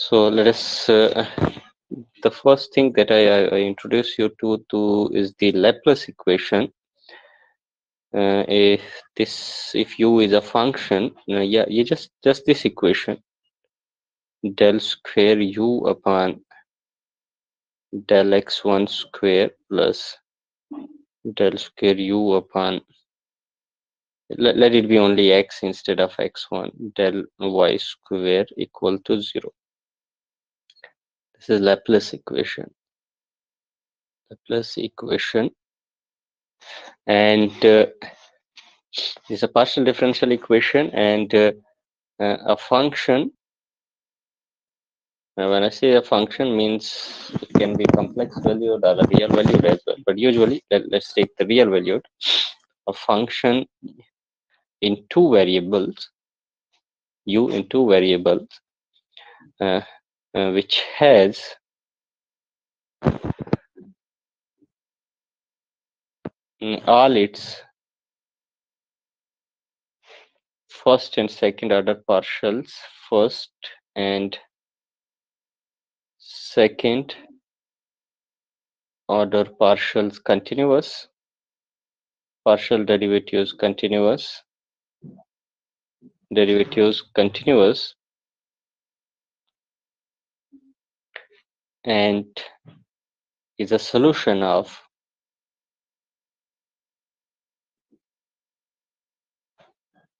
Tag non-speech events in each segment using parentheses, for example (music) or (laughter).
So let us, uh, the first thing that I, I, introduce you to, to is the Laplace equation. Uh, if this, if u is a function, uh, yeah, you just, just this equation, del square u upon del x1 square plus del square u upon let, let it be only x instead of x1 del y square equal to 0 is laplace equation. Laplace equation. And uh, it's a partial differential equation and uh, uh, a function. Now when i say a function means it can be complex valued or a real valued as well. But usually let, let's take the real valued. A function in two variables u in two variables uh, Uh, which has all its first and second order partials first and second order partials continuous partial derivatives continuous derivatives continuous and is a solution of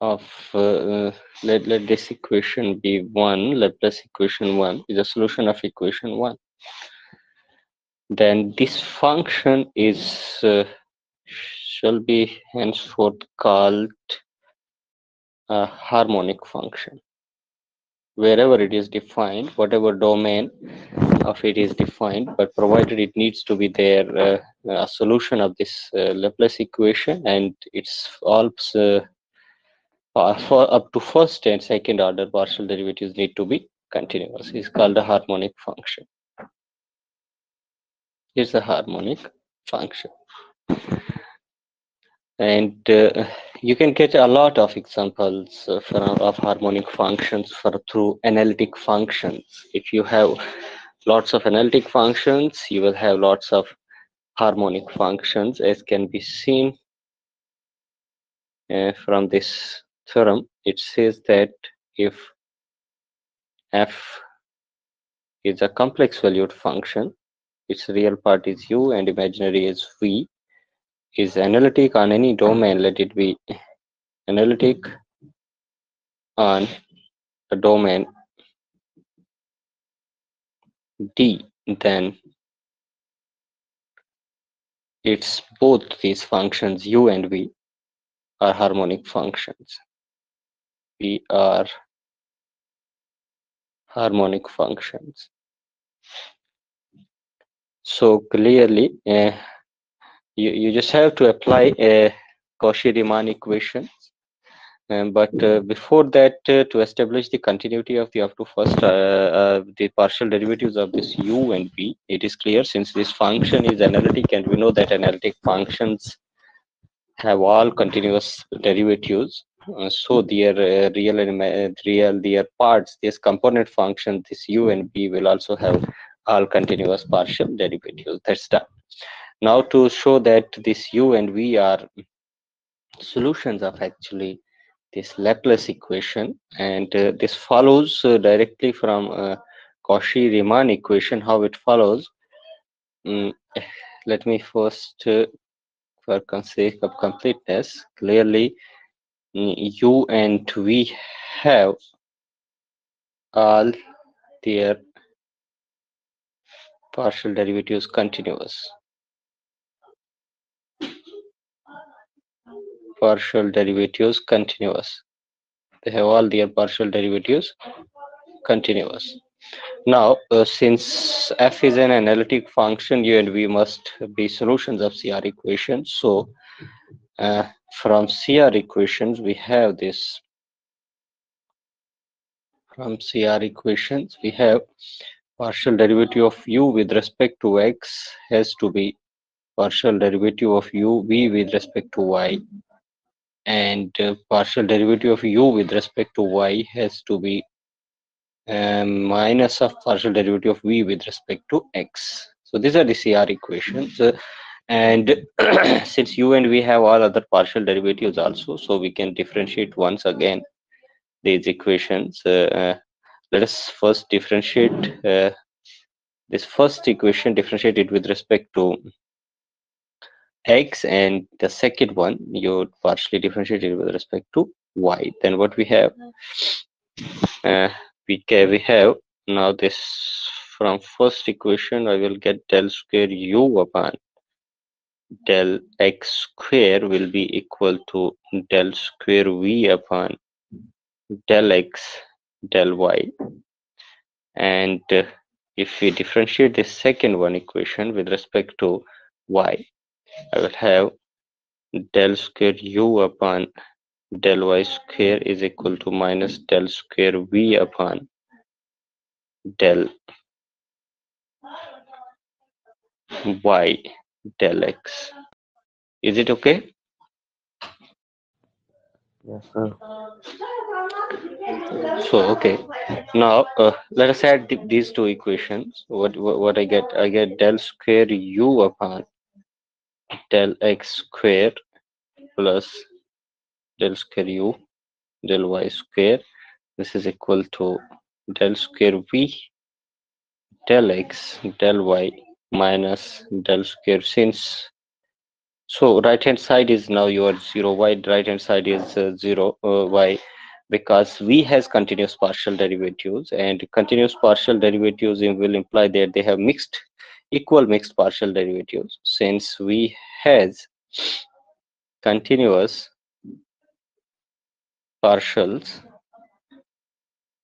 of uh, let, let this equation be 1 Laplace equation 1 is a solution of equation 1 then this function is uh, shall be henceforth called a harmonic function wherever it is defined whatever domain of it is defined but provided it needs to be there uh, a solution of this uh, Laplace equation and it's all uh, for up to first and second order partial derivatives need to be continuous. It's called a harmonic function. It's a harmonic function and uh, you can get a lot of examples uh, for, of harmonic functions for through analytic functions. If you have lots of analytic functions you will have lots of harmonic functions as can be seen uh, from this theorem. It says that if f is a complex valued function its real part is u and imaginary is v is analytic on any domain, let it be analytic on a domain D, then it's both these functions u and v are harmonic functions. We are harmonic functions. So clearly, uh, you, you just have to apply a Cauchy-Riemann equation. Um, but uh, before that, uh, to establish the continuity of the up to first, uh, uh, the partial derivatives of this u and v, it is clear since this function is analytic and we know that analytic functions have all continuous derivatives. Uh, so their uh, real and real, their parts, this component function, this u and v will also have all continuous partial derivatives. That's done. Now to show that this u and v are solutions of actually this Laplace equation and uh, this follows uh, directly from uh, Cauchy-Riemann equation how it follows. Mm, let me first uh, for sake of completeness clearly mm, u and v have all their partial derivatives continuous partial derivatives continuous. They have all their partial derivatives continuous. Now, uh, since f is an analytic function, u and v must be solutions of CR equations. So, uh, from CR equations, we have this. From CR equations, we have partial derivative of u with respect to x has to be partial derivative of u v with respect to y and uh, partial derivative of u with respect to y has to be um, minus of partial derivative of v with respect to x. So these are the CR equations. Uh, and (clears throat) since u and v have all other partial derivatives also, so we can differentiate once again these equations. Uh, uh let us first differentiate uh, this first equation, differentiate it with respect to x, and the second one you partially differentiate it with respect to y. Then what we have? Uh, we, we have now this from first equation I will get del square u upon del x square will be equal to del square v upon del x del y and uh, if we differentiate the second one equation with respect to y I will have del square u upon del y square is equal to minus del square v upon del y del x. Is it okay? Yes, sir. So okay, now uh, let us add th these two equations. What, what what I get? I get del square u upon del x square plus del square u del y square this is equal to del square v del x del y minus del square since. So right hand side is now your 0 y right hand side is uh, 0 uh, y because v has continuous partial derivatives and continuous partial derivatives will imply that they have mixed equal mixed partial derivatives since v has continuous partials.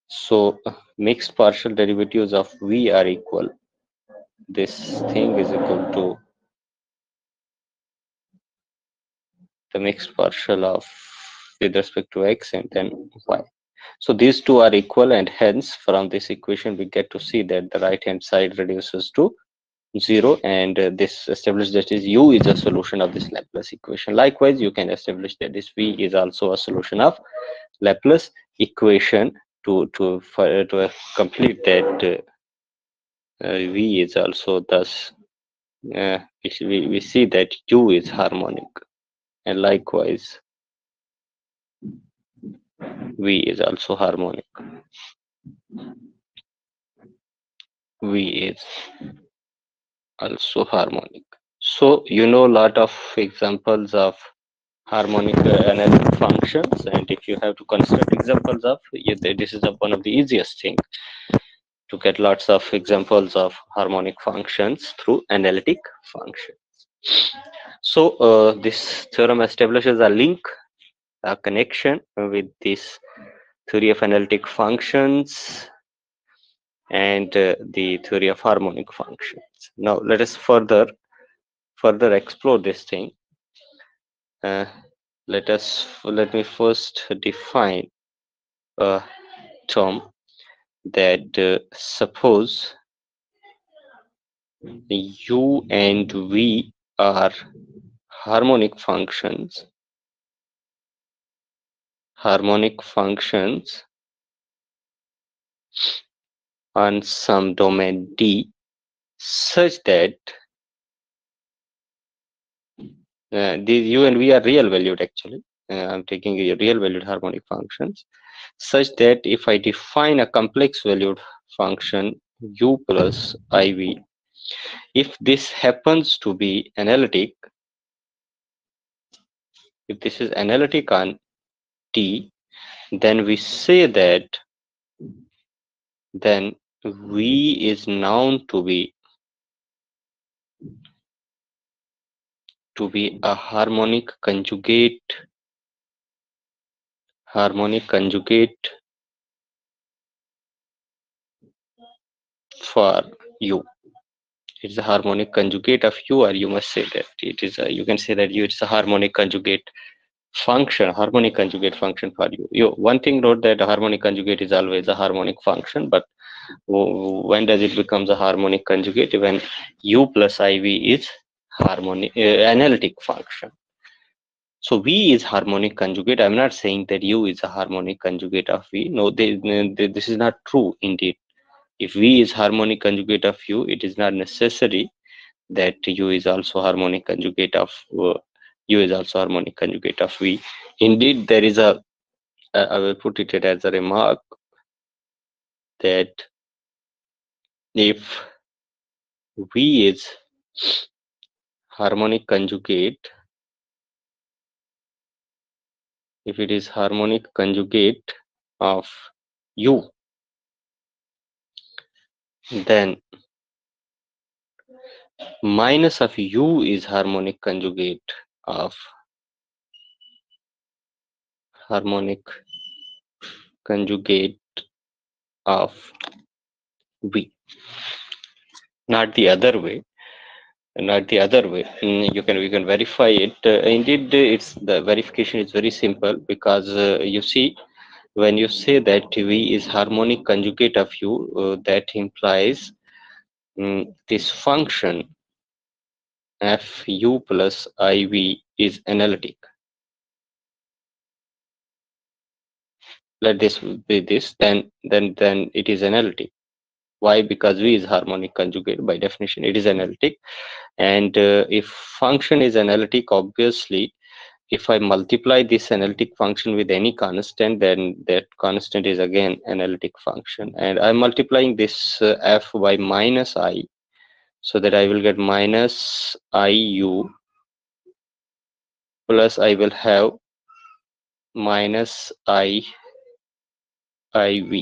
So mixed partial derivatives of v are equal. This thing is equal to the mixed partial of with respect to x and then y. So these two are equal and hence from this equation we get to see that the right hand side reduces to 0 and uh, this establish that is u is a solution of this Laplace equation. Likewise, you can establish that this v is also a solution of Laplace equation to to for, uh, to complete that uh, uh, v is also thus uh, we, we see that u is harmonic and likewise v is also harmonic v is also harmonic. So you know a lot of examples of harmonic uh, analytic functions and if you have to construct examples of this is one of the easiest thing to get lots of examples of harmonic functions through analytic functions. So uh, this theorem establishes a link, a connection with this theory of analytic functions and uh, the theory of harmonic functions. Now let us further further explore this thing. Uh, let us let me first define a term that uh, suppose u and v are harmonic functions harmonic functions on some domain D such that uh, these u and v are real valued actually. Uh, I'm taking a real valued harmonic functions such that if I define a complex valued function u plus iv, if this happens to be analytic, if this is analytic on T, then we say that then V is known to be to be a harmonic conjugate harmonic conjugate for u it's a harmonic conjugate of u or you must say that it is a, you can say that u it's a harmonic conjugate function harmonic conjugate function for you. You one thing note that a harmonic conjugate is always a harmonic function but when does it becomes a harmonic conjugate when u plus iv is harmonic uh, analytic function So V is harmonic conjugate. I'm not saying that U is a harmonic conjugate of V. No, they, they, this is not true indeed. If V is harmonic conjugate of U, it is not necessary that U is also harmonic conjugate of uh, U is also harmonic conjugate of V. Indeed, there is a, uh, I will put it as a remark that if V is harmonic conjugate if it is harmonic conjugate of u then minus of u is harmonic conjugate of harmonic conjugate of v not the other way. Not the other way. You can we can verify it. Uh, indeed it's the verification is very simple because uh, you see when you say that v is harmonic conjugate of u uh, that implies um, this function fu plus iv is analytic. Let this be this then then then it is analytic why? Because v is harmonic conjugate by definition. It is analytic. And uh, if function is analytic obviously if i multiply this analytic function with any constant then that constant is again analytic function. And i'm multiplying this uh, f by minus i so that i will get minus iu plus i will have minus i iv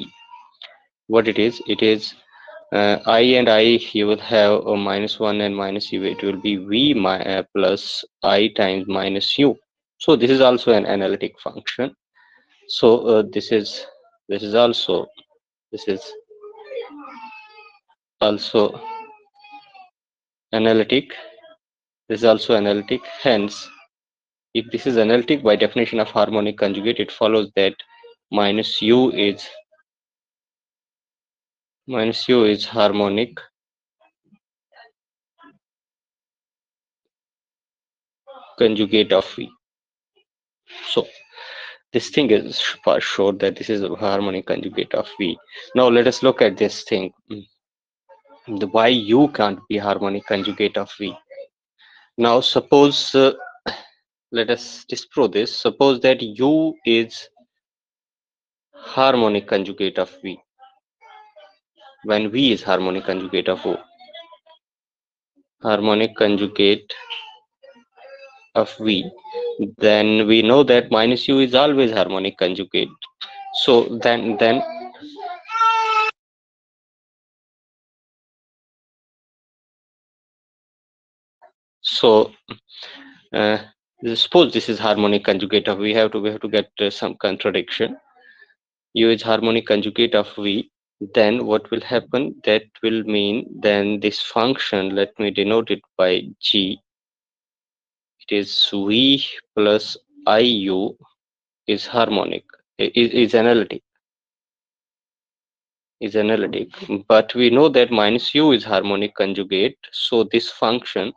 what it is? It is uh, i and i you will have a minus 1 and minus u it will be v my, uh, plus i times minus u. So this is also an analytic function. So uh, this is this is also this is also analytic. This is also analytic. Hence if this is analytic by definition of harmonic conjugate it follows that minus u is minus u is harmonic. Conjugate of v. So this thing is for sure that this is a harmonic conjugate of v. Now let us look at this thing. The why u can't be harmonic conjugate of v. Now suppose uh, (coughs) let us disprove this. Suppose that u is harmonic conjugate of v when V is harmonic conjugate of O. Harmonic conjugate of V, then we know that minus U is always harmonic conjugate. So then, then so uh, suppose this is harmonic conjugate of we have to we have to get uh, some contradiction u is harmonic conjugate of v then what will happen? That will mean then this function let me denote it by g. It is v plus iu is harmonic is, is analytic is analytic. But we know that minus u is harmonic conjugate. So this function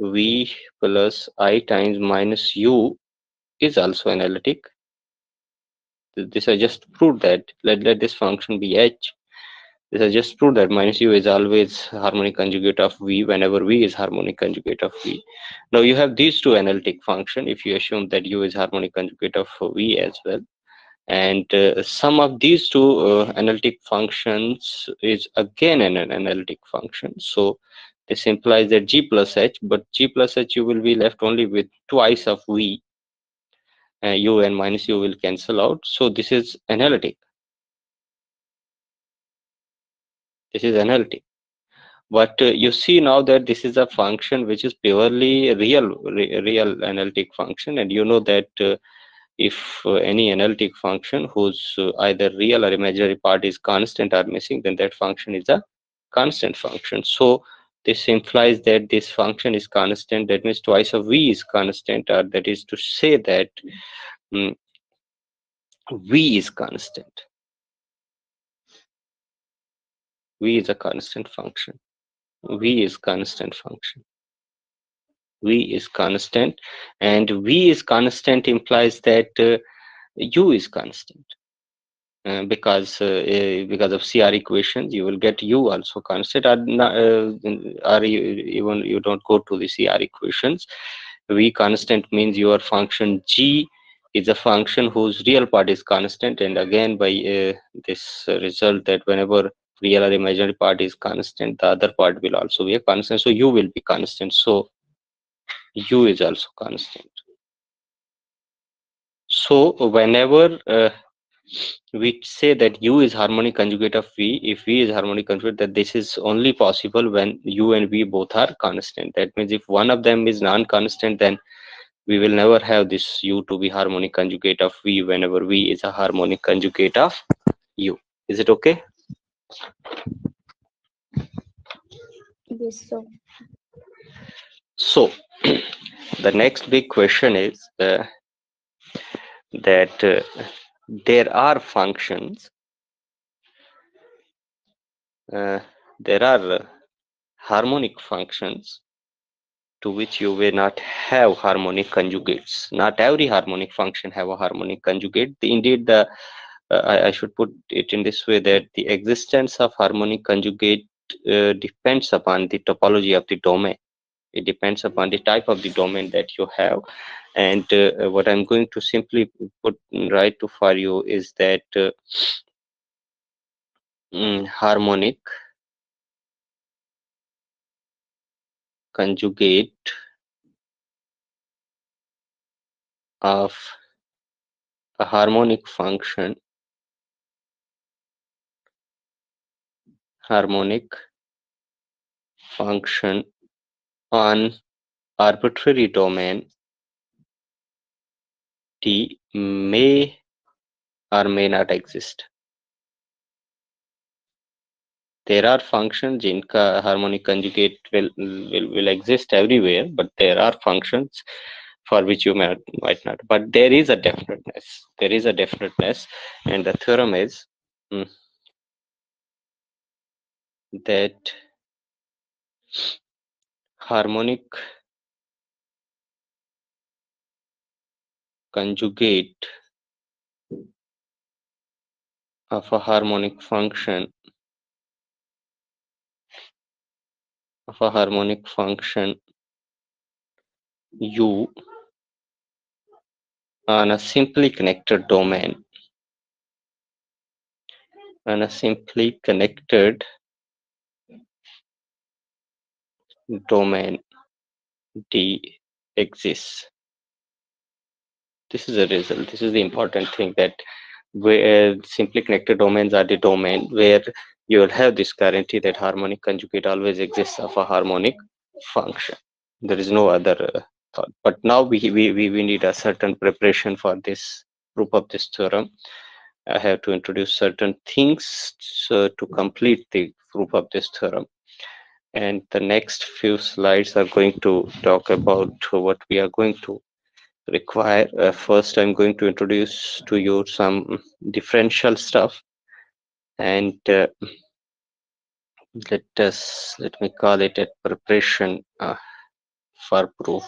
v plus i times minus u is also analytic this I just proved that. Let, let this function be h. This I just proved that minus u is always harmonic conjugate of v whenever v is harmonic conjugate of v. Now you have these two analytic function if you assume that u is harmonic conjugate of v as well. And uh, sum of these two uh, analytic functions is again an, an analytic function. So this implies that g plus h but g plus h you will be left only with twice of v uh, u and minus u will cancel out. So this is analytic. This is analytic. But uh, you see now that this is a function which is purely real, re real analytic function, and you know that uh, if uh, any analytic function whose uh, either real or imaginary part is constant or missing, then that function is a constant function. So this implies that this function is constant. That means twice of v is constant or that is to say that um, v is constant. V is a constant function. V is constant function. V is constant and v is constant implies that uh, u is constant uh, because uh, because of CR equations, you will get U also constant. Or, uh, or you, even you don't go to the CR equations. V constant means your function G is a function whose real part is constant. And again, by uh, this result that whenever real or imaginary part is constant, the other part will also be a constant. So U will be constant. So U is also constant. So whenever uh, we say that u is harmonic conjugate of v. If v is harmonic conjugate that this is only possible when u and v both are constant. That means if one of them is non-constant then we will never have this u to be harmonic conjugate of v whenever v is a harmonic conjugate of u. Is it okay? Yes, so so (clears throat) the next big question is uh, that uh, there are functions. Uh, there are uh, harmonic functions to which you will not have harmonic conjugates. Not every harmonic function have a harmonic conjugate. Indeed the uh, I, I, should put it in this way that the existence of harmonic conjugate uh, depends upon the topology of the domain. It depends upon the type of the domain that you have and uh, what i'm going to simply put right to for you is that uh, mm, harmonic conjugate of a harmonic function harmonic function on arbitrary domain T may or may not exist. There are functions in harmonic conjugate will, will, will exist everywhere, but there are functions for which you might, might not. But there is a definiteness. There is a definiteness, and the theorem is mm, that harmonic conjugate of a harmonic function of a harmonic function u on a simply connected domain on a simply connected domain D exists. This is a result. This is the important thing that where simply connected domains are the domain where you will have this guarantee that harmonic conjugate always exists of a harmonic function. There is no other uh, thought. But now we, we, we need a certain preparation for this proof of this theorem. I have to introduce certain things so to complete the proof of this theorem and the next few slides are going to talk about what we are going to require. Uh, first, I'm going to introduce to you some differential stuff and uh, let us, let me call it a preparation uh, for proof.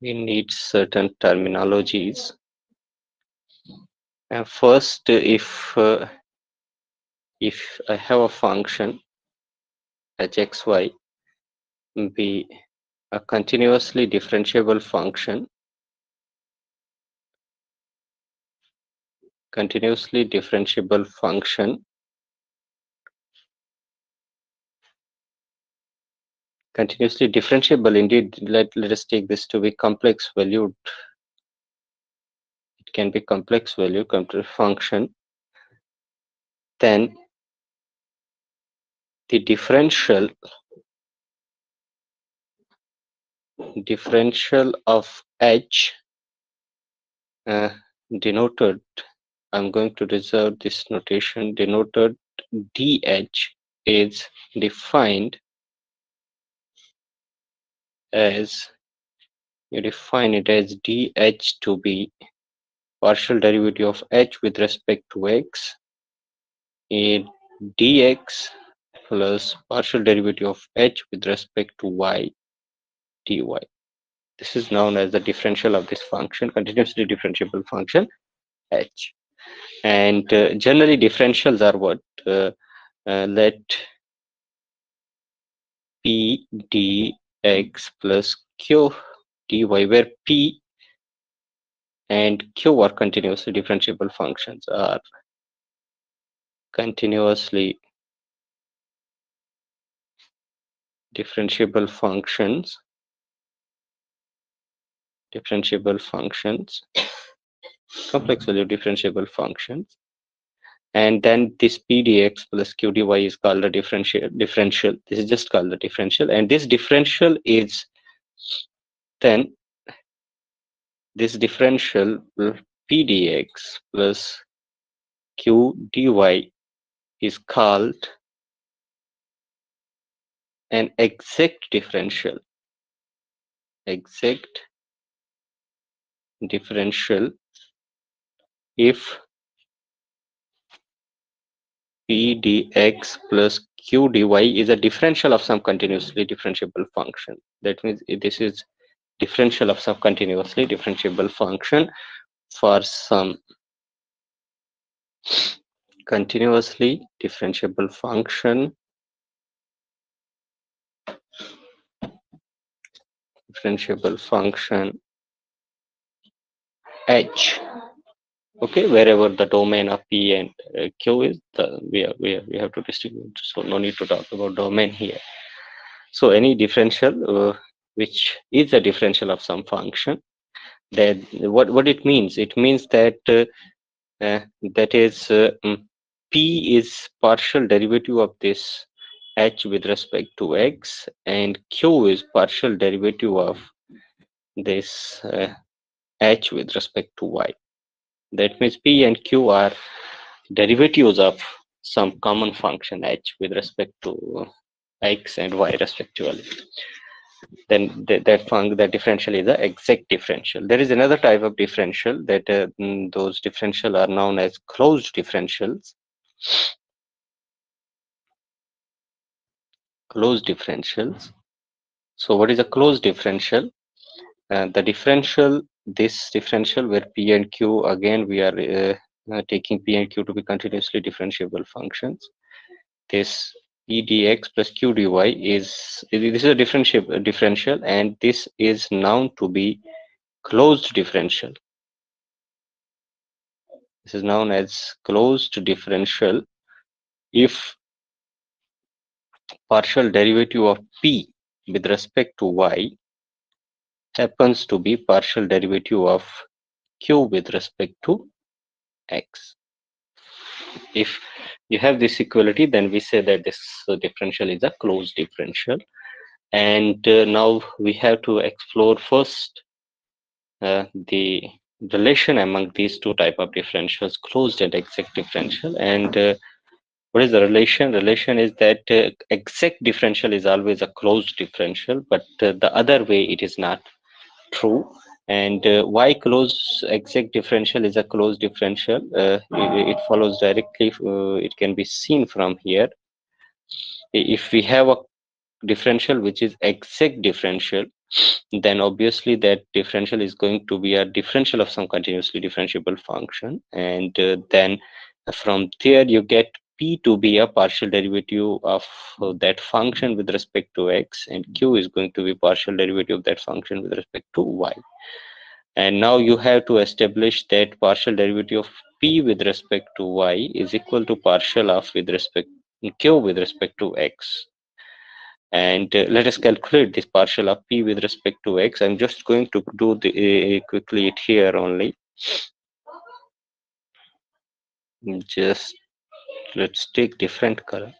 We need certain terminologies. And first, if uh, if I have a function hxy be a continuously differentiable function continuously differentiable function continuously differentiable. Indeed let, let us take this to be complex valued. It can be complex value function. Then the differential differential of h uh, denoted i'm going to reserve this notation denoted dh is defined as you define it as dh to be partial derivative of h with respect to x in dx plus partial derivative of h with respect to y dy. This is known as the differential of this function, continuously differentiable function h. And uh, generally differentials are what? Uh, uh, let p dx plus q dy, where p and q are continuously differentiable functions are continuously differentiable functions differentiable functions. (coughs) Complex hmm. value differentiable functions. And then this pdx plus qdy is called a differential differential. This is just called the differential. And this differential is then this differential pdx plus qdy is called an exact differential. Exact differential if p dx plus q dy is a differential of some continuously differentiable function. That means this is differential of some continuously differentiable function for some continuously differentiable function differentiable function h. Okay wherever the domain of p and uh, q is the we are, we, are, we have to distribute. So no need to talk about domain here. So any differential uh, which is a differential of some function that what what it means? It means that uh, uh that is uh, mm, p is partial derivative of this h with respect to x and q is partial derivative of this uh, h with respect to y that means P and Q are derivatives of some common function h with respect to x and y respectively. Then th that function, that differential is the exact differential. There is another type of differential that uh, mm, those differential are known as closed differentials. Closed differentials. So what is a closed differential? Uh, the differential this differential where p and q again we are uh, uh, taking p and q to be continuously differentiable functions. This e dx plus q dy is this is a differential differential and this is known to be closed differential. This is known as closed differential if partial derivative of p with respect to y happens to be partial derivative of q with respect to x. If you have this equality, then we say that this differential is a closed differential. And uh, now we have to explore first uh, the relation among these two type of differentials, closed and exact differential. And uh, what is the relation? Relation is that uh, exact differential is always a closed differential, but uh, the other way it is not true. And uh, why close exact differential is a closed differential? Uh, it, it, follows directly uh, it can be seen from here. If we have a differential which is exact differential then obviously that differential is going to be a differential of some continuously differentiable function. And uh, then from there you get p to be a partial derivative of that function with respect to x and q is going to be partial derivative of that function with respect to y. And now you have to establish that partial derivative of p with respect to y is equal to partial of with respect q with respect to x. And uh, let us calculate this partial of p with respect to x. I'm just going to do the uh, quickly it here only. Just let's take different color.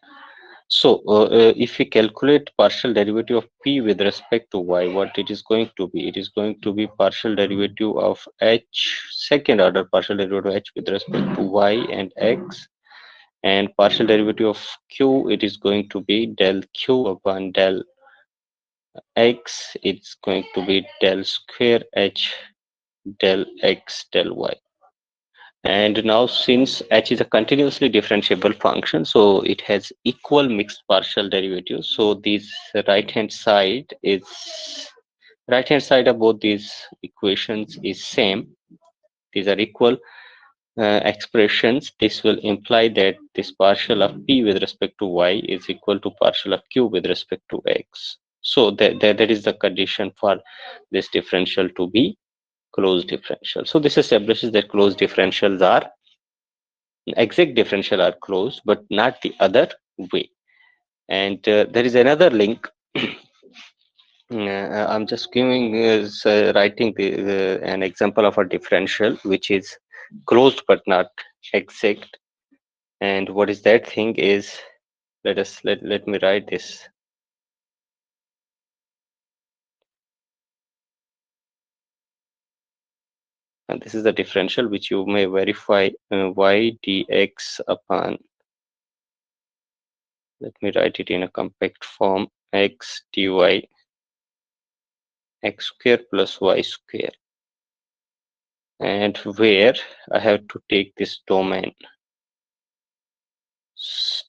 So uh, uh, if we calculate partial derivative of p with respect to y what it is going to be? It is going to be partial derivative of h second order partial derivative of h with respect to y and x. And partial derivative of q it is going to be del q upon del x. It's going to be del square h del x del y and now since h is a continuously differentiable function, so it has equal mixed partial derivatives. So this right hand side is right hand side of both these equations is same. These are equal uh, expressions. This will imply that this partial of p with respect to y is equal to partial of q with respect to x. So that, that, that is the condition for this differential to be closed differential so this establishes that closed differentials are exact differential are closed but not the other way and uh, there is another link (clears throat) Uh, I'm just giving uh, writing the, an example of a differential which is closed but not exact. And what is that thing is let us let, let me write this. And this is the differential which you may verify uh, y dx upon let me write it in a compact form x dy x square plus y square. And where I have to take this domain.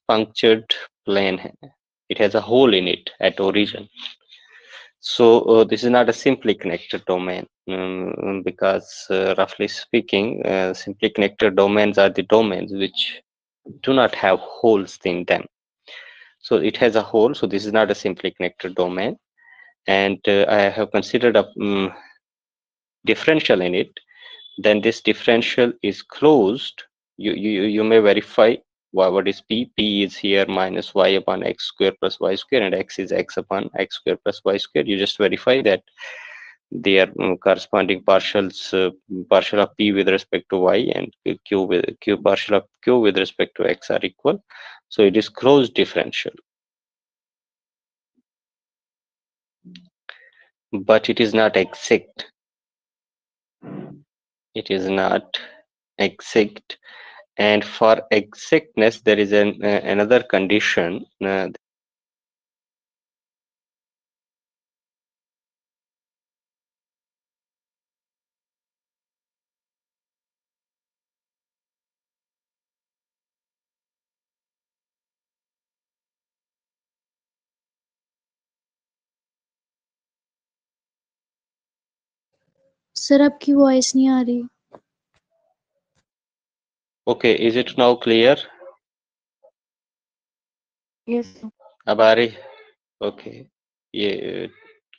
Punctured plane. It has a hole in it at origin so uh, this is not a simply connected domain um, because uh, roughly speaking uh, simply connected domains are the domains which do not have holes in them. So it has a hole so this is not a simply connected domain. And I have considered a um, differential in it, then this differential is closed. You, you, you may verify what is p. p is here minus y upon x square plus y square and x is x upon x square plus y square. You just verify that they are um, corresponding partials, uh, partial of p with respect to y and q with q partial of q with respect to x are equal. So it is closed differential. but it is not exact it is not exact and for exactness there is an uh, another condition uh, sir आपकी voice नहीं आ रही Okay is it now clear? Yes अब आ रही okay ये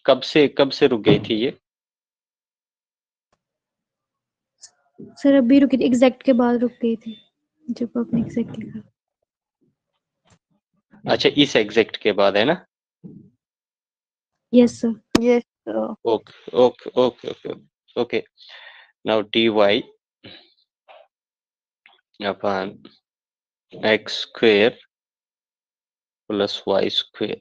कब से कब से रुक गई थी ये? सर अभी रुकी थी एग्जैक्ट के बाद रुक गई थी जब आपने एग्जैक्ट लिखा। अच्छा इस एग्जैक्ट के बाद है ना? Yes sir Yes, sir. okay okay okay okay okay. Now dy upon x square plus y square.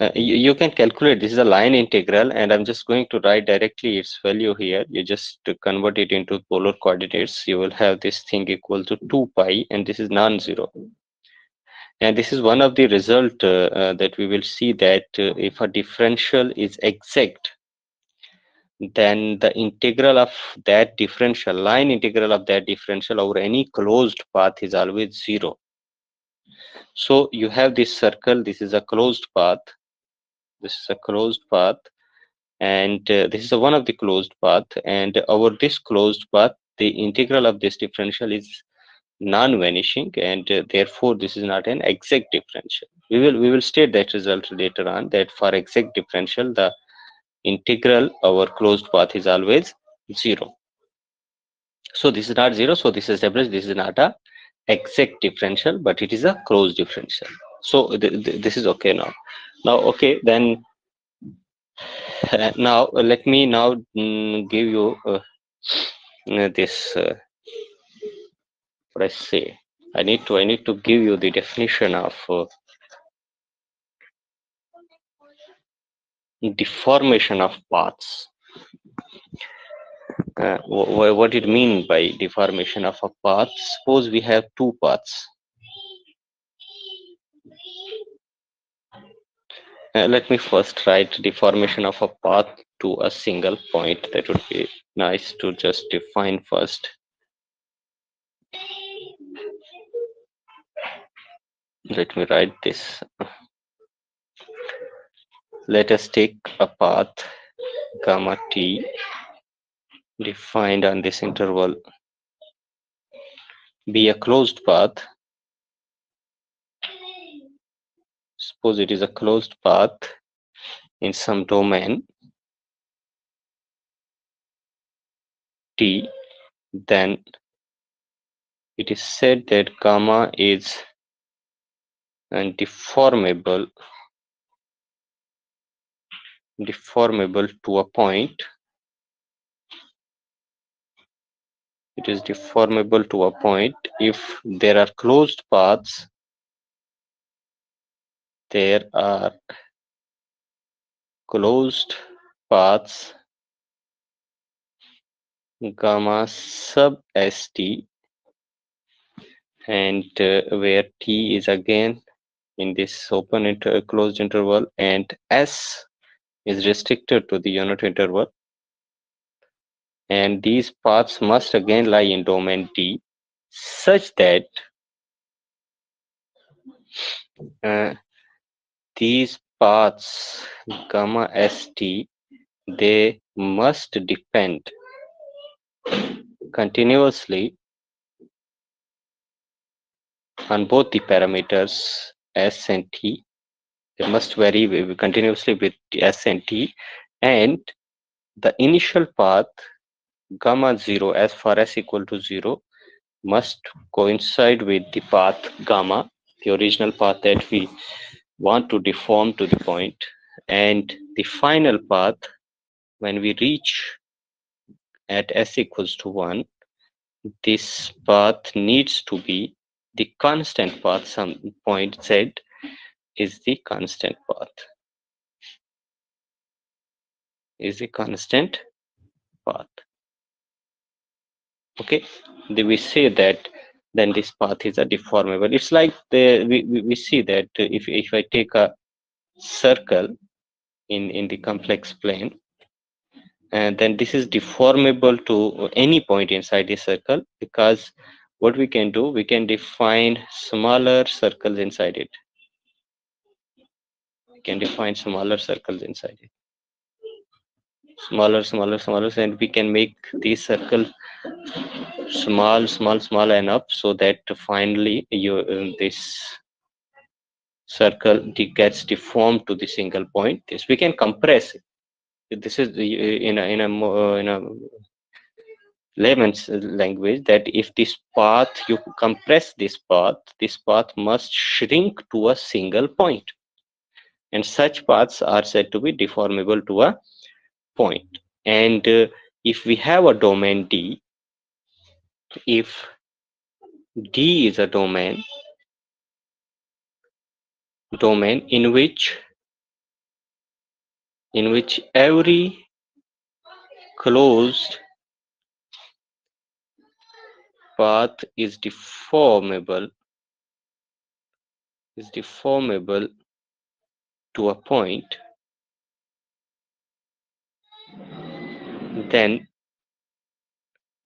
Uh, you, you can calculate. This is a line integral and i'm just going to write directly its value here. You just to convert it into polar coordinates. You will have this thing equal to 2 pi and this is non-zero. And this is one of the result uh, uh, that we will see that uh, if a differential is exact then the integral of that differential line integral of that differential over any closed path is always zero. So you have this circle this is a closed path this is a closed path and uh, this is a one of the closed path and over this closed path the integral of this differential is non-vanishing and uh, therefore this is not an exact differential. We will we will state that result later on that for exact differential the integral over closed path is always zero. So this is not zero. So this is established this is not a exact differential but it is a closed differential. So th th this is okay now. Now okay then uh, now uh, let me now mm, give you uh, uh, this uh, what i say. I need to i need to give you the definition of deformation of paths. Uh, wh- what it mean by deformation of a path? Suppose we have two paths. Uh, let me first write deformation of a path to a single point. That would be nice to just define first. Let me write this let us take a path gamma t defined on this interval. Be a closed path. Suppose it is a closed path in some domain. T then it is said that gamma is deformable deformable to a point. It is deformable to a point. If there are closed paths there are closed paths. Gamma sub st. And uh, where t is again in this open inter closed interval and s is restricted to the unit interval and these paths must again lie in domain D such that uh, these paths gamma st they must depend continuously on both the parameters s and t they must vary continuously with s and t. And the initial path gamma 0 as far as equal to 0 must coincide with the path gamma the original path that we want to deform to the point. And the final path when we reach at s equals to 1 this path needs to be the constant path some point z is the constant path. Is the constant path. Okay? We say that then this path is a deformable. It's like the we, we see that if if i take a circle in in the complex plane and then this is deformable to any point inside the circle because what we can do we can define smaller circles inside it can define smaller circles inside it? Smaller smaller smaller and we can make these circle small small small enough so that finally you uh, this circle gets deformed to the single point. This we can compress it. This is in a in a uh, in a layman's language that if this path you compress this path this path must shrink to a single point and such paths are said to be deformable to a point. And uh, if we have a domain d if d is a domain domain in which in which every closed path is deformable is deformable to a point then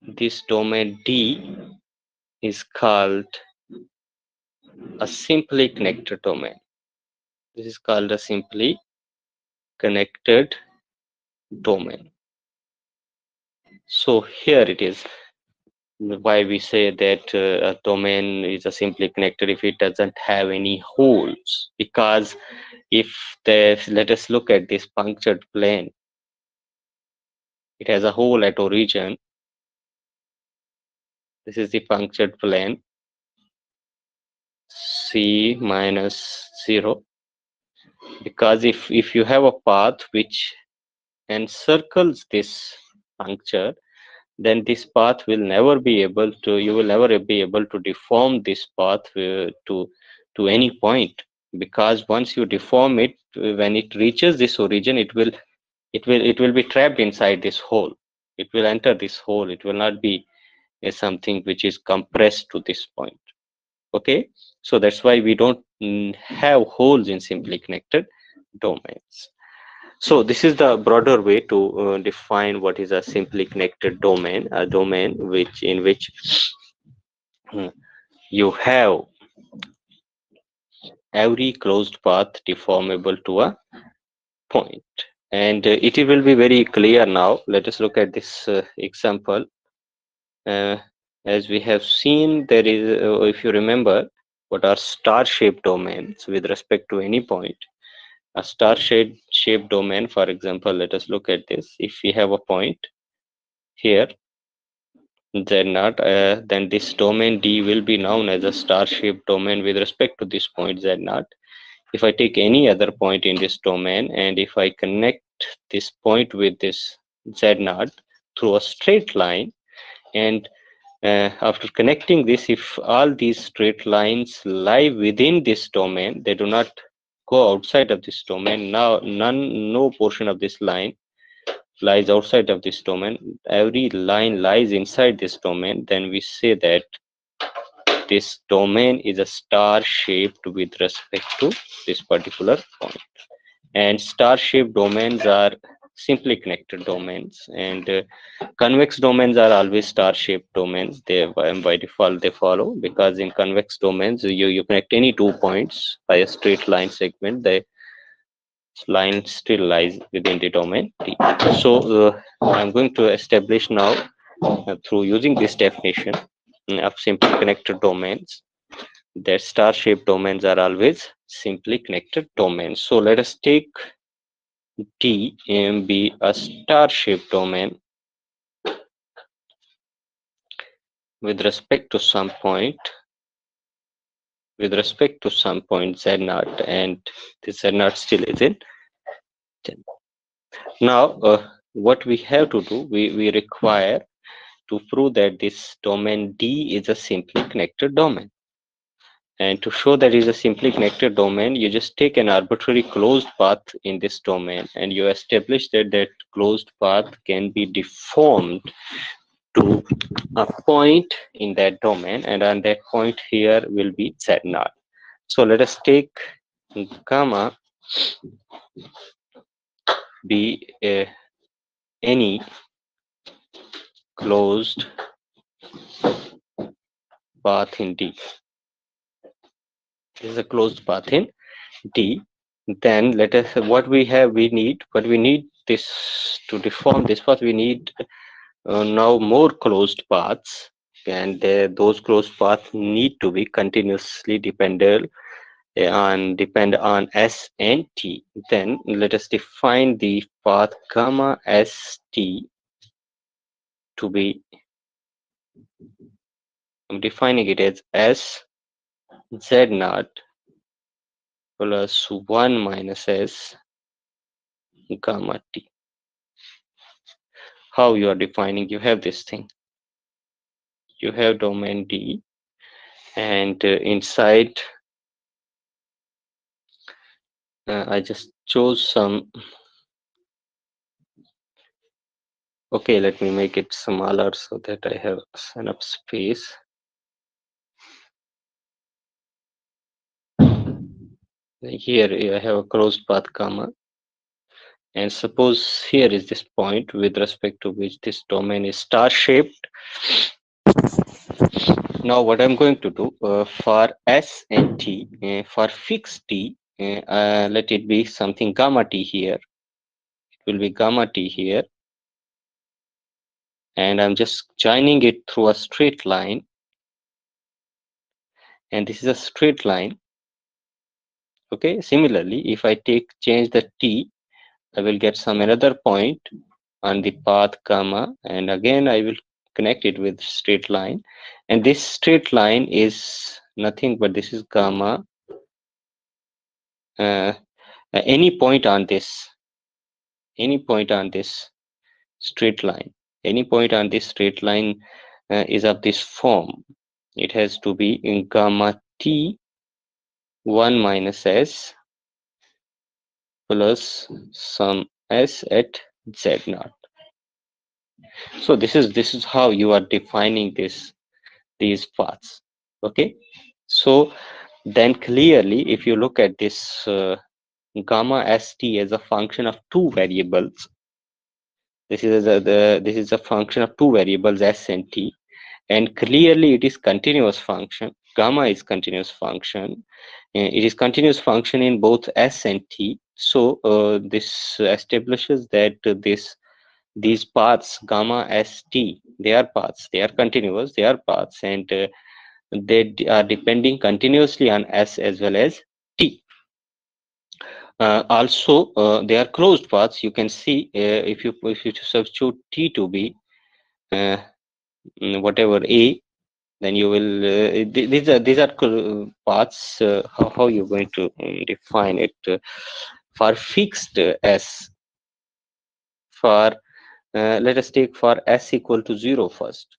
this domain D is called a simply connected domain. This is called a simply connected domain. So here it is why we say that uh, a domain is a simply connected if it doesn't have any holes. Because if there's let us look at this punctured plane. It has a hole at origin. This is the punctured plane. C minus 0 because if if you have a path which encircles this puncture then this path will never be able to you will never be able to deform this path uh, to to any point. Because once you deform it uh, when it reaches this origin it will it will it will be trapped inside this hole. It will enter this hole. It will not be uh, something which is compressed to this point. Okay? So that's why we don't mm, have holes in simply connected domains so this is the broader way to uh, define what is a simply connected domain, a domain which in which uh, you have every closed path deformable to a point. and uh, it will be very clear now. Let us look at this uh, example. Uh, as we have seen there is uh, if you remember what are star shaped domains with respect to any point a star shaped shaped domain for example let us look at this. If we have a point here z naught uh, then this domain d will be known as a star shaped domain with respect to this point z naught if I take any other point in this domain and if I connect this point with this Z naught through a straight line and uh, after connecting this, if all these straight lines lie within this domain, they do not go outside of this domain. Now, none, no portion of this line lies outside of this domain. Every line lies inside this domain. Then we say that this domain is a star shaped with respect to this particular point and star shaped domains are simply connected domains. And uh, convex domains are always star shaped domains. They by, by default they follow because in convex domains you you connect any two points by a straight line segment. The line still lies within the domain so uh, i'm going to establish now uh, through using this definition of simply connected domains that star shaped domains are always simply connected domains. So let us take d and be a star shaped domain with respect to some point with respect to some point z naught and this z naught still is in 10 now uh, what we have to do we we require to prove that this domain D is a simply connected domain. And to show that is a simply connected domain, you just take an arbitrary closed path in this domain and you establish that that closed path can be deformed to a point in that domain and on that point here will be Z naught. So let us take gamma be a, any closed path in D. This is a closed path in D. Then let us what we have we need, but we need this to deform this path. We need uh, now more closed paths, and uh, those closed paths need to be continuously dependent and depend on S and T. Then let us define the path gamma ST to be I'm defining it as S Z naught plus 1 minus S gamma T. How you are defining, you have this thing. You have domain D and uh, inside uh, I just chose some Okay, let me make it smaller so that I have enough space. Here I have a closed path gamma. And suppose here is this point with respect to which this domain is star shaped. Now what I'm going to do uh, for S and T, uh, for fixed T, uh, uh let it be something gamma T here. It will be gamma T here and I'm just joining it through a straight line and this is a straight line okay similarly if I take change the t I will get some another point on the path gamma and again I will connect it with straight line. And this straight line is nothing but this is gamma uh, any point on this any point on this straight line. Any point on this straight line uh, is of this form. It has to be in gamma t 1 minus s plus some s at z naught. So this is this is how you are defining this these paths okay? So then clearly if you look at this uh, gamma st as a function of two variables this is a, the this is a function of two variables s and t and clearly it is continuous function gamma is continuous function. It is continuous function in both s and t. So uh, this establishes that this these paths gamma s t they are paths. They are continuous. They are paths. And uh, they are depending continuously on s as well as t. Uh, also uh, they are closed paths. You can see uh, if you if you substitute t to be uh, whatever a then you will uh, th- these are these are paths uh, how, how you're going to um, define it uh, for fixed s. For uh, let us take for s equal to 0 first.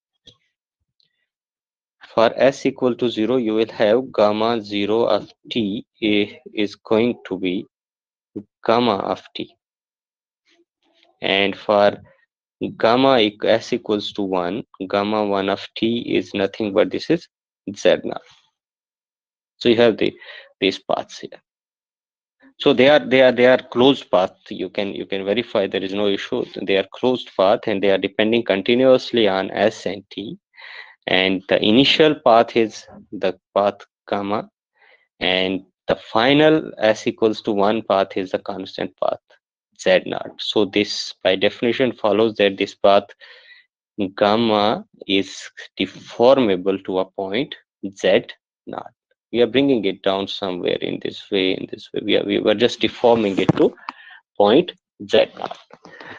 For s equal to 0 you will have gamma 0 of t eh, is going to be gamma of t. And for gamma s equals to 1 gamma 1 of t is nothing but this is z naught so you have the these paths here. So they are they are they are closed path you can you can verify there is no issue. They are closed path and they are depending continuously on s and t. And the initial path is the path gamma. And the final s equals to 1 path is the constant path z naught. So this by definition follows that this path gamma is deformable to a point z naught. We are bringing it down somewhere in this way in this way. We are we were just deforming it to point z naught.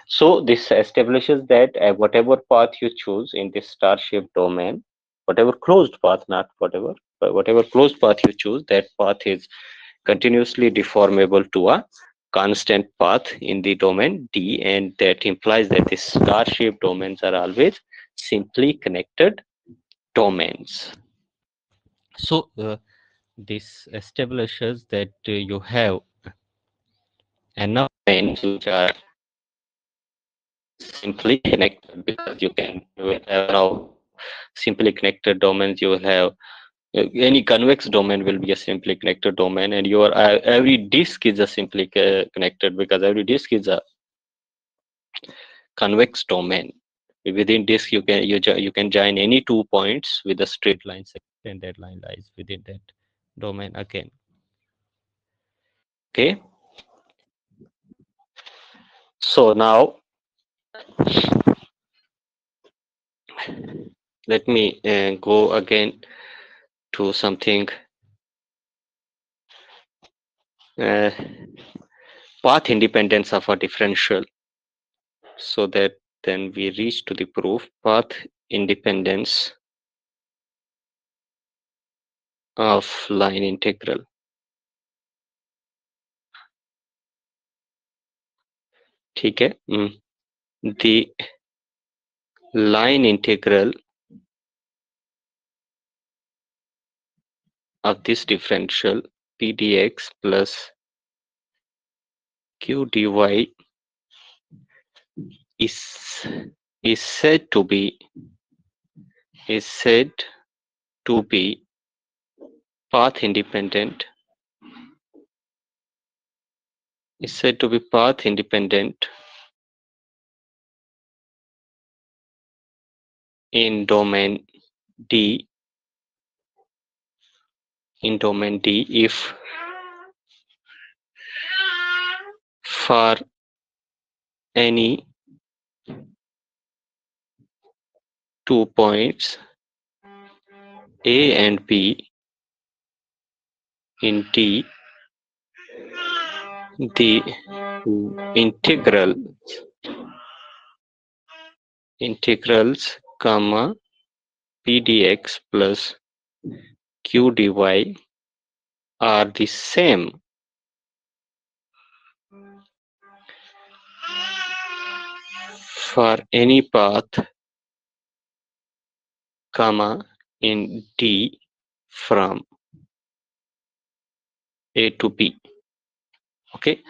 So this establishes that uh, whatever path you choose in this star shaped domain whatever closed path not whatever whatever closed path you choose that path is continuously deformable to a constant path in the domain d and that implies that the star shaped domains are always simply connected domains. So uh, this establishes that uh, you have enough domains which are simply connected because you can you have now simply connected domains you will have any convex domain will be a simply connected domain and your uh, every disk is a simply connected because every disk is a convex domain. Within disk you can you, you can join any two points with a straight line and that line lies within that domain again. Okay? So now let me uh, go again to something uh, path independence of a differential so that then we reach to the proof path independence of line integral ठीक है mm. the line integral of this differential p dx plus q dy is is said to be is said to be path independent. Is said to be path independent in domain D in domain D if for any two points A and B in D the integral integrals gamma p dx plus q dy are the same for any path gamma in D from A to B. Okay,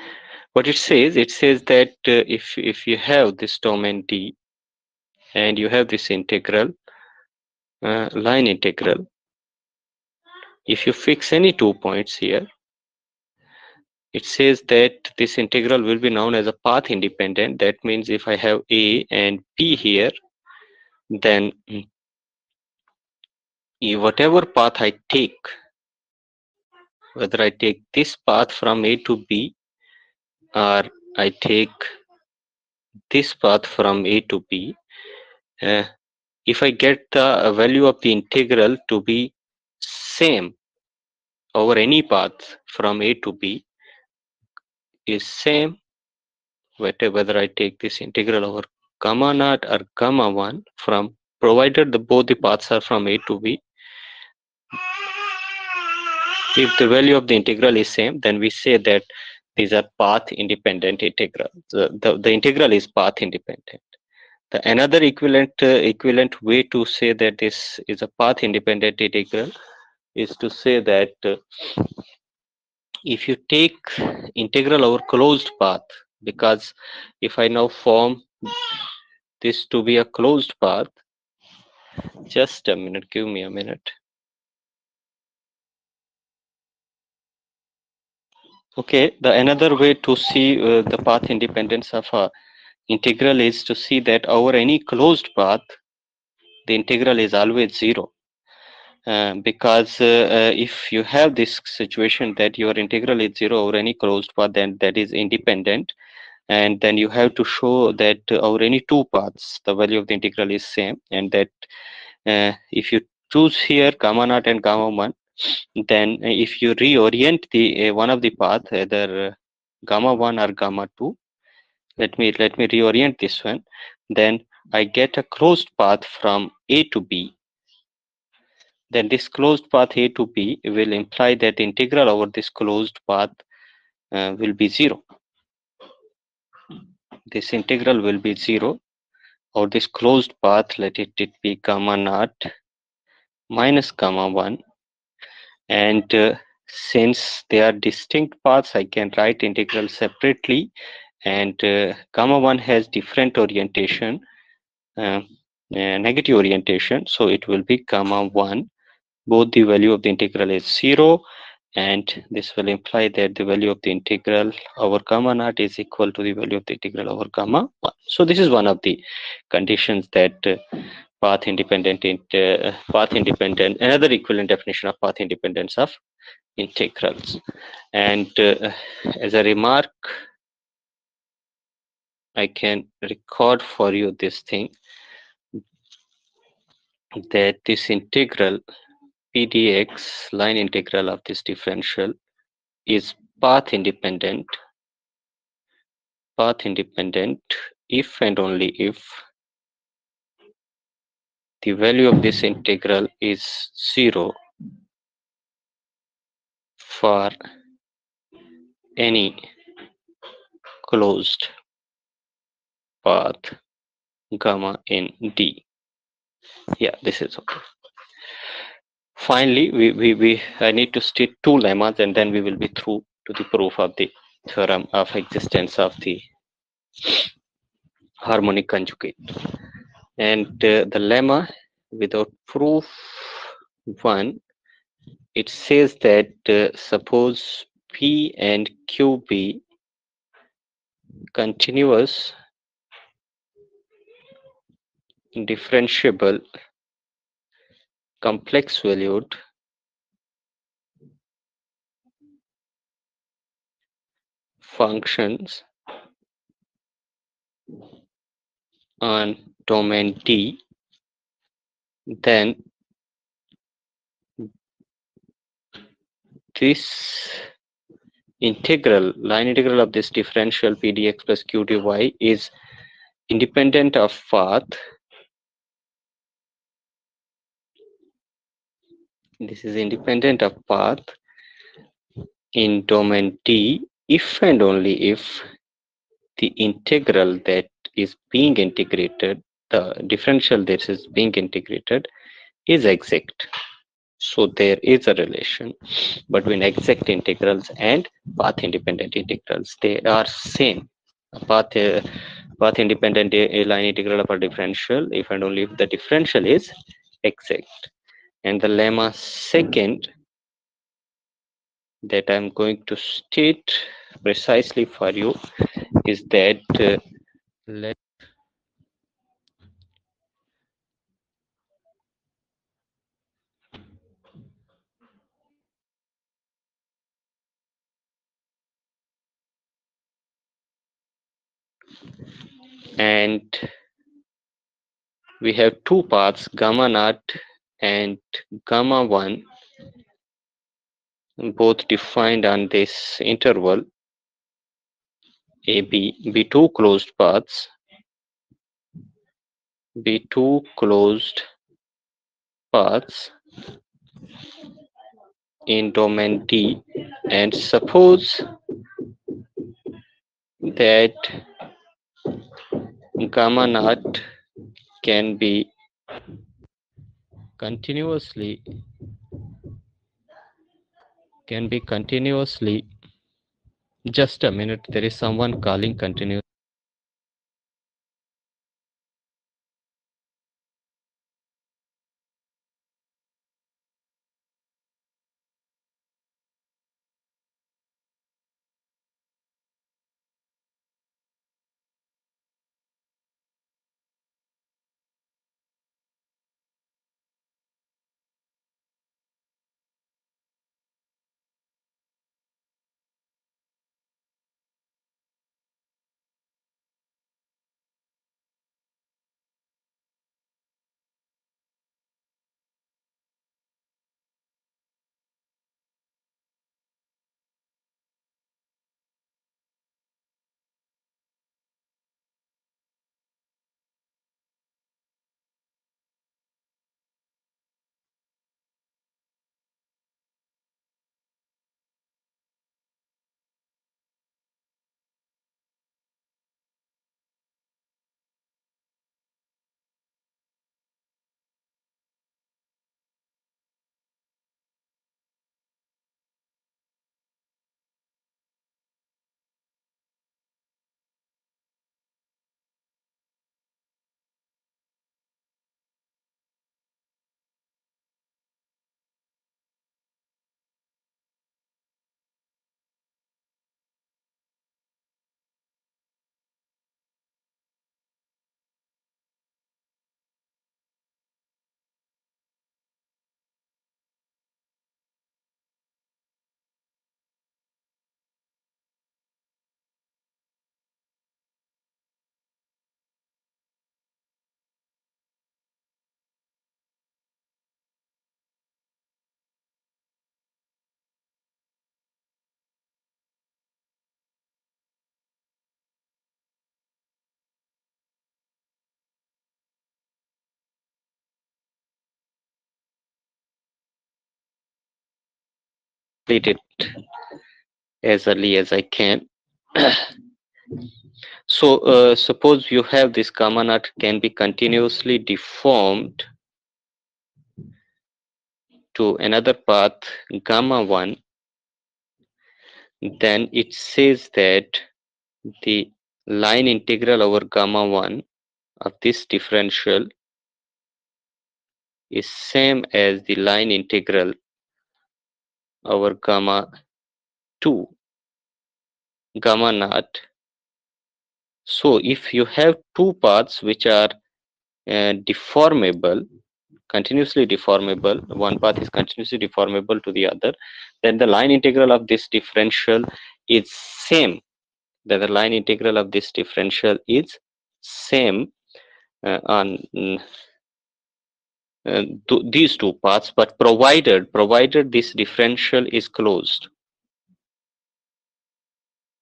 what it says, it says that uh, if if you have this domain D and you have this integral, uh, line integral, if you fix any two points here, it says that this integral will be known as a path independent. That means if I have A and B here, then whatever path I take, whether I take this path from A to B or I take this path from A to B, uh, if I get the value of the integral to be same over any path from A to B is same whether I take this integral over gamma naught or gamma 1 from provided the both the paths are from A to B. If the value of the integral is same then we say that these are path independent integral. The, the, the integral is path independent. The another equivalent uh, equivalent way to say that this is a path independent integral is to say that uh, if you take integral over closed path because if i now form this to be a closed path just a minute give me a minute. Okay the another way to see uh, the path independence of a integral is to see that over any closed path the integral is always zero because uh, uh, if you have this situation that your integral is zero over any closed path then that is independent. And then you have to show that over any two paths the value of the integral is same. And that uh, if you choose here gamma naught and gamma 1 then if you reorient the uh, one of the path either gamma 1 or gamma 2 let me let me reorient this one then i get a closed path from a to b then this closed path a to b will imply that integral over this closed path uh, will be zero. This integral will be zero. Or this closed path let it, it be gamma naught minus gamma 1 and uh, since they are distinct paths i can write integral separately. And uh, gamma 1 has different orientation uh, negative orientation. So it will be gamma 1 both the value of the integral is zero and this will imply that the value of the integral over gamma naught is equal to the value of the integral over gamma 1 so this is one of the conditions that uh, path independent uh, path independent another equivalent definition of path independence of integrals. And uh, as a remark i can record for you this thing that this integral pdx line integral of this differential is path independent. Path independent if and only if the value of this integral is zero for any closed path gamma in d. Yeah this is okay finally we, we we i need to state two lemmas and then we will be through to the proof of the theorem of existence of the harmonic conjugate. And uh, the lemma without proof one it says that uh, suppose p and q be continuous differentiable complex valued functions on domain D, then this integral, line integral of this differential p dx plus q dy is independent of path. This is independent of path in domain D if and only if the integral that is being integrated, the differential that is being integrated is exact. So there is a relation between exact integrals and path independent integrals. They are same. Path, uh, path independent line integral of a differential if and only if the differential is exact. And the lemma second that I'm going to state precisely for you is that uh, let and we have two paths gamma naught and gamma 1 both defined on this interval AB B2 closed paths B2 closed paths in domain D. And suppose that gamma naught can be continuously can be continuously just a minute there is someone calling continuous complete it as early as I can. (clears throat) so uh, suppose you have this gamma naught can be continuously deformed to another path gamma 1 then it says that the line integral over gamma 1 of this differential is same as the line integral over gamma 2 gamma naught. So if you have two paths which are uh, deformable continuously deformable one path is continuously deformable to the other then the line integral of this differential is same. Then the line integral of this differential is same uh, on th these two paths but provided provided this differential is closed.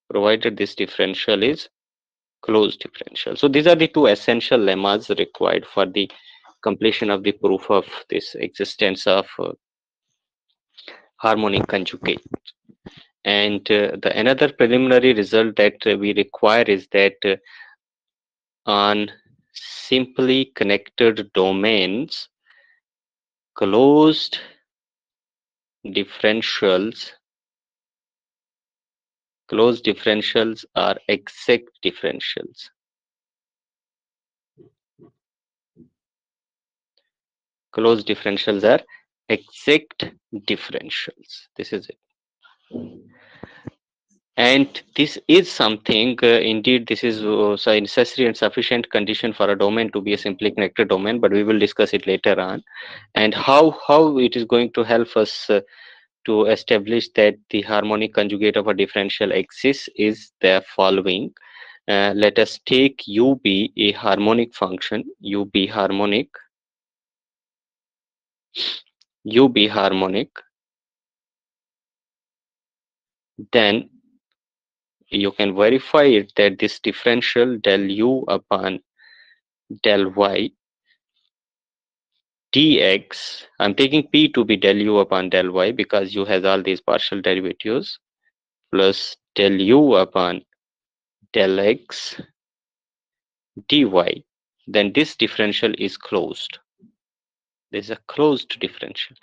Provided this differential is closed differential. So these are the two essential lemmas required for the completion of the proof of this existence of uh, harmonic conjugate. And uh, the another preliminary result that uh, we require is that uh, on simply connected domains closed differentials closed differentials are exact differentials. Closed differentials are exact differentials. This is it and this is something uh, indeed this is uh, so necessary and sufficient condition for a domain to be a simply connected domain but we will discuss it later on. And how how it is going to help us uh, to establish that the harmonic conjugate of a differential exists is the following. Uh, let us take u be a harmonic function u be harmonic u be harmonic. Then you can verify it that this differential del u upon del y dx i'm taking p to be del u upon del y because u has all these partial derivatives plus del u upon del x dy. Then this differential is closed. There's a closed differential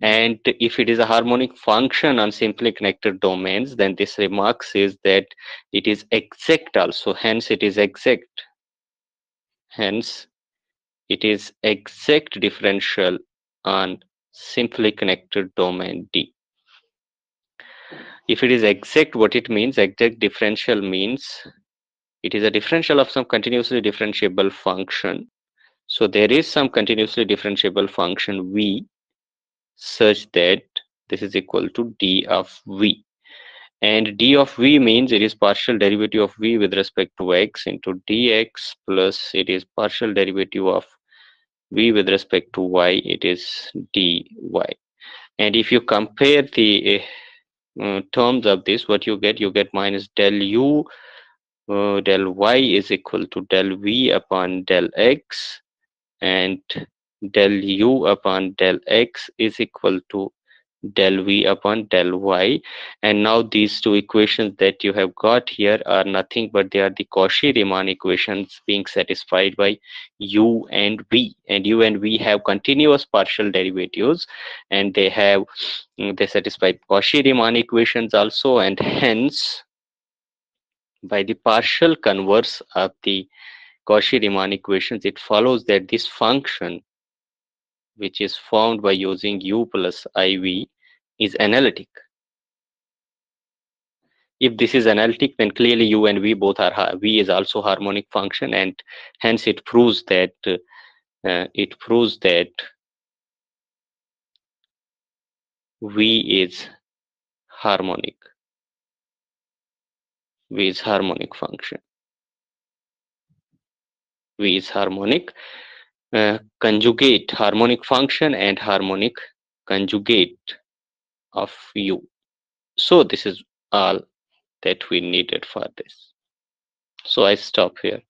and if it is a harmonic function on simply connected domains then this remark says that it is exact also. Hence it is exact. Hence it is exact differential on simply connected domain d. If it is exact what it means exact differential means it is a differential of some continuously differentiable function. So there is some continuously differentiable function v such that this is equal to d of v. And d of v means it is partial derivative of v with respect to x into dx plus it is partial derivative of v with respect to y it is dy. And if you compare the uh, terms of this what you get you get minus del u uh, del y is equal to del v upon del x and del u upon del x is equal to del v upon del y. And now these two equations that you have got here are nothing but they are the Cauchy-Riemann equations being satisfied by u and v. And u and v have continuous partial derivatives and they have mm, they satisfy Cauchy-Riemann equations also. And hence by the partial converse of the Cauchy-Riemann equations it follows that this function which is formed by using u plus iv is analytic. If this is analytic, then clearly u and v both are v is also harmonic function, and hence it proves that uh, it proves that v is harmonic. v is harmonic function. v is harmonic uh, conjugate harmonic function and harmonic conjugate of u. So this is all that we needed for this. So I stop here.